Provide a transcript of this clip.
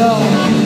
love